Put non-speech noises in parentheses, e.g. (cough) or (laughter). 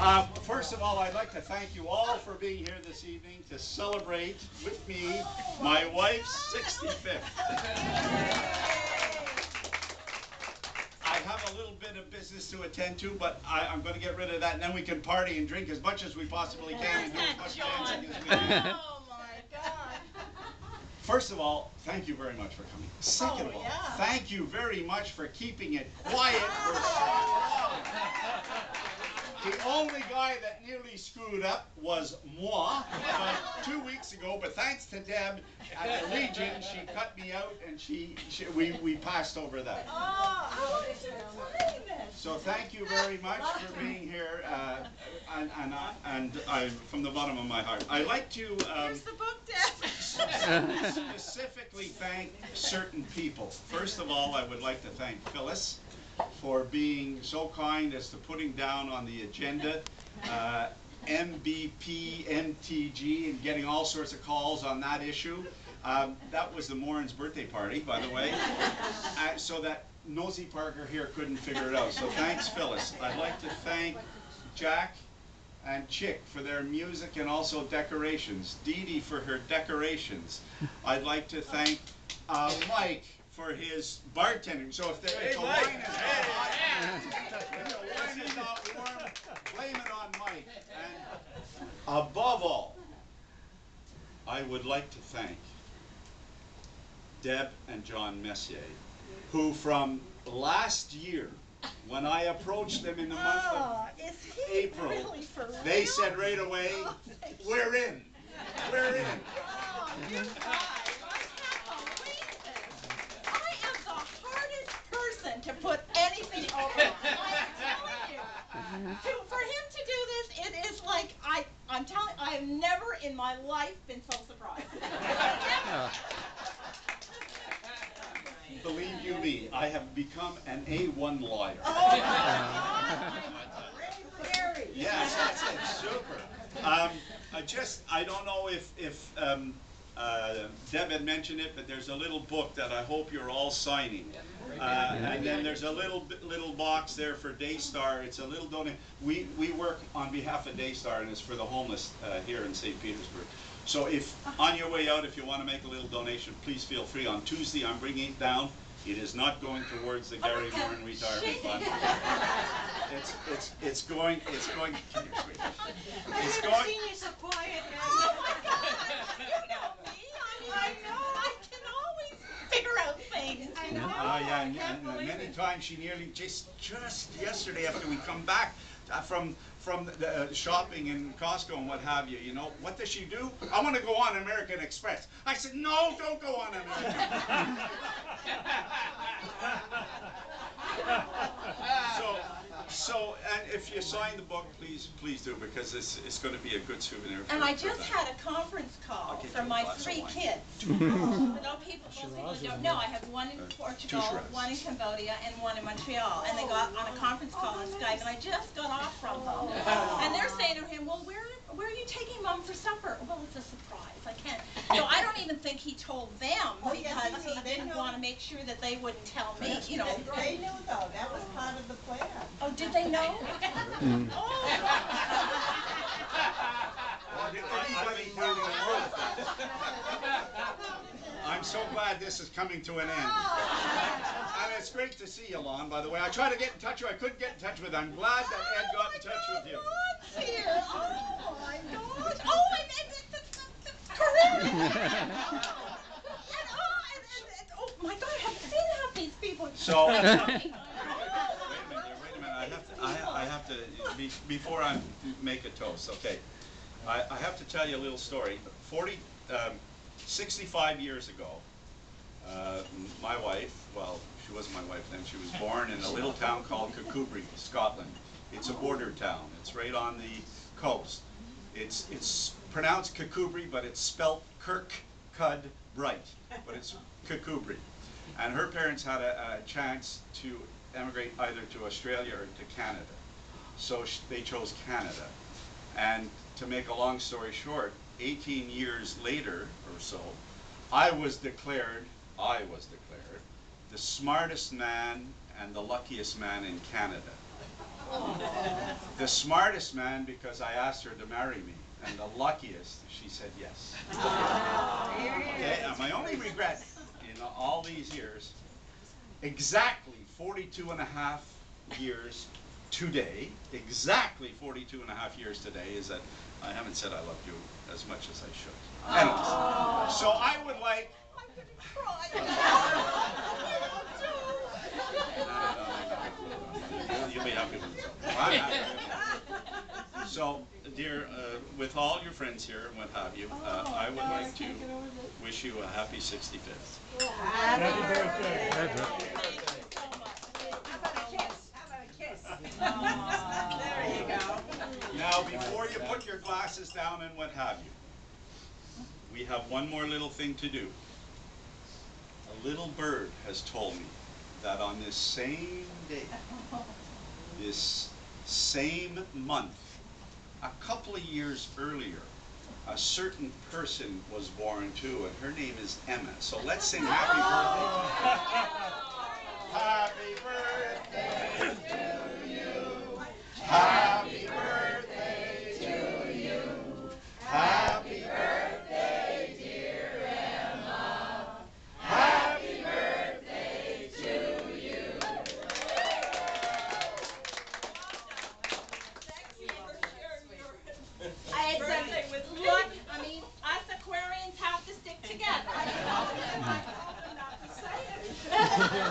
Um, first of all, I'd like to thank you all for being here this evening to celebrate with me my wife's 65th. I have a little bit of business to attend to, but I, I'm going to get rid of that, and then we can party and drink as much as we possibly can and do as much dancing as we can. (laughs) First of all, thank you very much for coming. Second of Oh, all, yeah. thank you very much for keeping it quiet for so long. The only guy that nearly screwed up was moi about two weeks ago, but thanks to Deb at the Legion, she cut me out and she, she we, we passed over that. Oh, I wanted to explain this. So thank you very much for being here, uh, and, and, I, and I, from the bottom of my heart. I'd like to um, Here's the book, Deb. Specifically thank certain people. First of all, I would like to thank Phyllis for being so kind as to putting down on the agenda uh, MBP, MTG, and getting all sorts of calls on that issue. Um, that was the Morin's birthday party, by the way, uh, so that Nosy Parker here couldn't figure it out. So thanks, Phyllis. I'd like to thank Jack and Chick for their music and also decorations. Dee Dee for her decorations. I'd like to thank uh, Mike for his bartending. So if the, if the wine is not hot, (laughs) if the wine is not warm, blame it on Mike. And above all, I would like to thank Deb and John Messier, who from last year, when I approached them in the month of Oh, is he April, really for real? they said right away, Oh, thank you. we're in, we're in. (laughs) Oh, you guys, I can't believe this. I am the hardest person to put anything over on. I'm telling you. To, for him to do this, it is like I, I'm telling. I have never in my life been so surprised. (laughs) Never. Believe you me, I have become an A1 liar. Oh (laughs) my God! Yes, that's it, super. Um, I just, I don't know if, if, um, uh, Deb had mentioned it, but there's a little book that I hope you're all signing. Uh, and then there's a little, little box there for Daystar, it's a little donation. We, we work on behalf of Daystar and it's for the homeless, uh, here in St. Petersburg. So if, on your way out, if you wanna make a little donation, please feel free. On Tuesday, I'm bringing it down. It is not going towards the Gary Morin Retirement Fund. It's, it's, it's going, it's going, here, (laughs) sweetie. It's going, Seen you so quiet. Oh my God! You know me. I mean, I know. I can always figure out things. I you know. Oh, yeah, and, can't and she nearly, just, just yesterday after we come back uh, from, from the uh, shopping in Costco and what have you, you know, what does she do? I wanna go on American Express. I said, no, don't go on American. (laughs) So, so, and if you sign the book, please, please do, because it's, it's gonna be a good souvenir. for- And I just had a conference call I'll from my three kids. (laughs) For those people, those people don't know, I have one in Portugal, one in Cambodia, and one in Montreal. And they got on a conference call on Skype, and I just got off from them. And they're saying to him, well, where, where are you taking mom for supper? Well, it's a surprise, I can't. So I don't even think he told them Oh, yes, he because he didn't wanna make sure that they wouldn't tell me, you know. They knew though, that was part of the plan. Oh, did they know? Oh. Or did anybody tell you I'm so glad this is coming to an end. And it's great to see you, Lon, by the way. I tried to get in touch with you, I couldn't get in touch with you. I'm glad that Ed got in touch with you. God's here. Oh my gosh. Oh, and, oh, oh, (laughs) and, oh, and, and, and, oh my God, I haven't seen half these people. So- Oh, Wait a minute, wait a minute, I have to, I, I have to, be- before I make a toast, okay. I, I have to tell you a little story. Forty, um, sixty-five years ago, uh, my wife, well, she wasn't my wife then, she was born in a little town called Kakubri, Scotland. It's a border town, it's right on the coast. It's, it's pronounced Kakubri, but it's spelt Kirk Cud Bright, but it's Kakubri. And her parents had a, a chance to emigrate either to Australia or to Canada. So they chose Canada. And to make a long story short, 18 years later or so, I was declared, I was declared, the smartest man and the luckiest man in Canada. The smartest man because I asked her to marry me, and the luckiest, she said yes. Okay, my only regret in all these years, exactly 42 and a half years today, exactly 42 and a half years today, is that I haven't said I love you as much as I should. Anyways, so I would like I'm cry. No, no, no. You'll be happy with it. So, dear, uh, with all your friends here and what have you, uh, I would like to wish you a happy 65th. Happy birthday. Thank you so much. How about a kiss? How about a kiss? There you go. Now, before you put your glasses down and what have you, we have one more little thing to do. A little bird has told me that on this same day, this same month, a couple of years earlier, a certain person was born too, and her name is Emma. So let's sing happy birthday. (laughs) Happy birthday. Happy birthday to you. Happy birthday, dear Emma. Happy birthday to you. I had something with look, I mean, us Aquarians have to stick together. I told them, I told not to say it. (laughs)